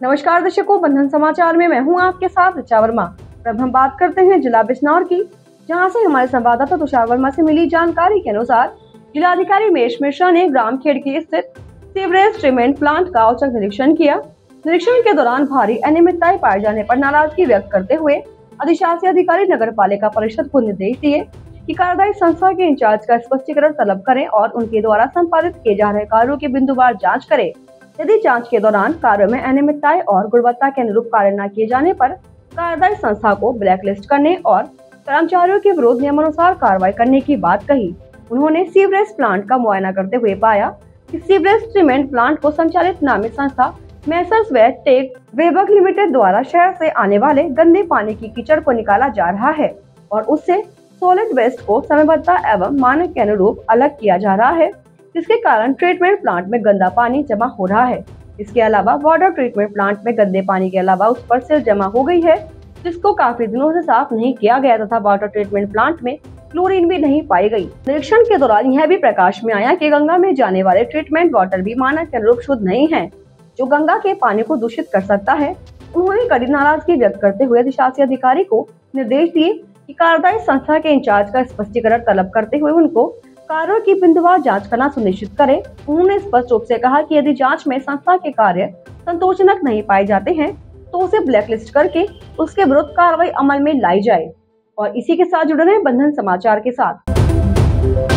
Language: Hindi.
नमस्कार दर्शकों, बंधन समाचार में मैं हूँ आपके साथ ऋचा वर्मा। अब हम बात करते हैं जिला बिजनौर की, जहाँ से हमारे संवाददाता तुषार वर्मा से मिली जानकारी के अनुसार जिलाधिकारी मेश मिश्रा ने ग्राम खेड़की स्थित सीवरेज ट्रीटमेंट प्लांट का औचक निरीक्षण किया। निरीक्षण के दौरान भारी अनियमितताएँ पाए जाने पर नाराज़गी व्यक्त करते हुए अधिशासी अधिकारी नगर पालिका परिषद को निर्देश दिए कि कार्यदायी संस्था के इंचार्ज का स्पष्टीकरण तलब करें और उनके द्वारा संपादित किए जा रहे कार्यों की बिंदुवार जाँच करें। यदि जाँच के दौरान कार्यों में अनियमितताएँ और गुणवत्ता के अनुरूप कार्य न किए जाने पर कार्यदायी संस्था को ब्लैकलिस्ट करने और कर्मचारियों के विरोध नियमानुसार कार्रवाई करने की बात कही। उन्होंने सीवरेज प्लांट का मुआयना करते हुए पाया कि सीवरेज सीमेंट प्लांट को संचालित नामित संस्था Messrs VA Tech Wabag Limited द्वारा शहर से आने वाले गंदे पानी की कीचड़ को निकाला जा रहा है और उससे सॉलिड वेस्ट को समयबद्धता एवं मानक के अनुरूप अलग किया जा रहा है। जिसके कारण ट्रीटमेंट प्लांट में गंदा पानी जमा हो रहा है। इसके अलावा वाटर ट्रीटमेंट प्लांट में गंदे पानी के अलावा उस पर सिल जमा हो गई है, जिसको काफ़ी दिनों से साफ़ नहीं किया गया तथा वाटर ट्रीटमेंट प्लांट में क्लोरीन भी नहीं पाई गई। निरीक्षण के दौरान यह भी प्रकाश में आया कि गंगा में जाने वाले ट्रीटमेंट वाटर भी मानक के अनुरूप शुद्ध नहीं है। जो गंगा के पानी को दूषित कर सकता है, उन्होंने कड़ी नाराज़गी व्यक्त करते हुए अधिशासी अधिकारी को निर्देश दिए कि कार्यदायी संस्था के इंचार्ज का स्पष्टीकरण तलब करते हुए उनको कार्यों की बिंदुवार जाँच करना सुनिश्चित करें। उन्होंने स्पष्ट रूप से कहा कि यदि जाँच में संस्था के कार्य संतोषजनक नहीं पाए जाते हैं तो उसे ब्लैकलिस्ट करके उसके विरुद्ध कार्रवाई अमल में लाई जाए। और इसी के साथ जुड़े रहे बंधन समाचार के साथ।